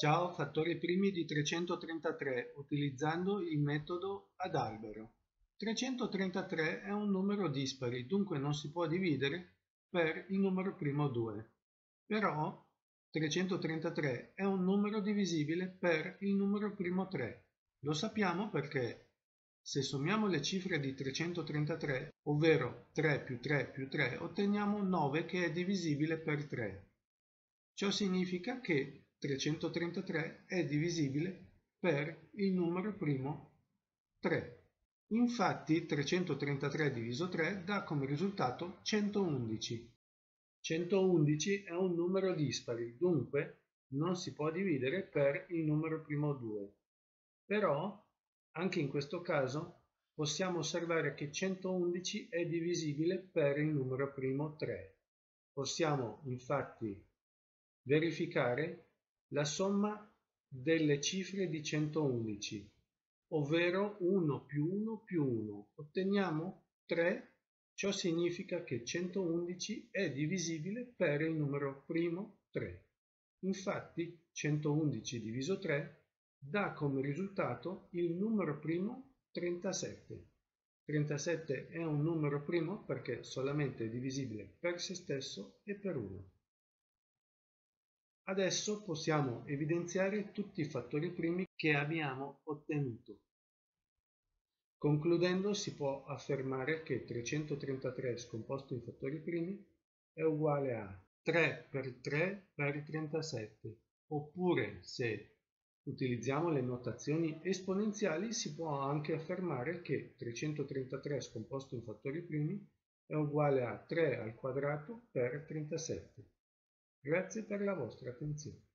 Ciao fattori primi di 333 utilizzando il metodo ad albero. 333 è un numero dispari, dunque non si può dividere per il numero primo 2. Però 333 è un numero divisibile per il numero primo 3. Lo sappiamo perché se sommiamo le cifre di 333, ovvero 3 più 3 più 3, otteniamo 9 che è divisibile per 3. Ciò significa che 333 è divisibile per il numero primo 3. Infatti 333 diviso 3 dà come risultato 111. 111 è un numero dispari, dunque non si può dividere per il numero primo 2. Però, anche in questo caso, possiamo osservare che 111 è divisibile per il numero primo 3. Possiamo infatti verificare la somma delle cifre di 111, ovvero 1 più 1 più 1. Otteniamo 3, ciò significa che 111 è divisibile per il numero primo 3. Infatti 111 diviso 3 dà come risultato il numero primo 37. 37 è un numero primo perché solamente è divisibile per se stesso e per 1. Adesso possiamo evidenziare tutti i fattori primi che abbiamo ottenuto. Concludendo si può affermare che 333 scomposto in fattori primi è uguale a 3 per 3 per 37, oppure se utilizziamo le notazioni esponenziali si può anche affermare che 333 scomposto in fattori primi è uguale a 3 al quadrato per 37. Grazie per la vostra attenzione.